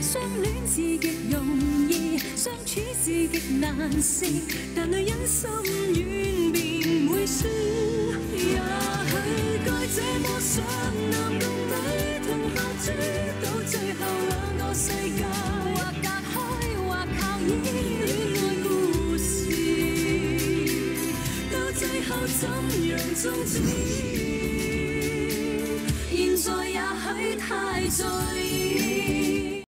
相恋是极容易，相处是极难事，但女人心软便会输。也许该这么想，男共女同下注，到最后两个世界，或隔开，或靠依恋爱故事，到最后怎样终止？现在也许太在意。